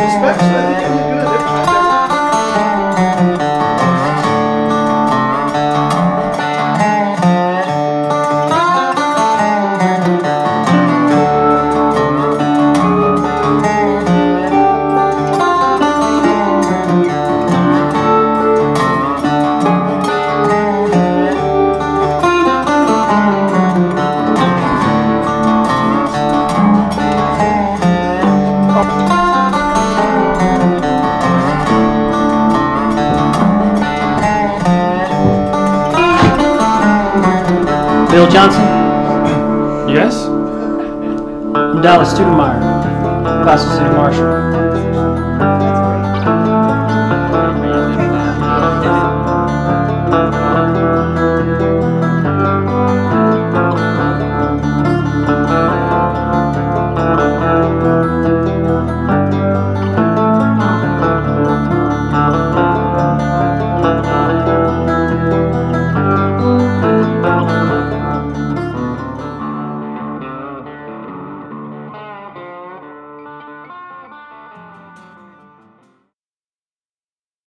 Respect Bill Johnson, Yes? I'm Dallas Studemeyer, class of city marshal.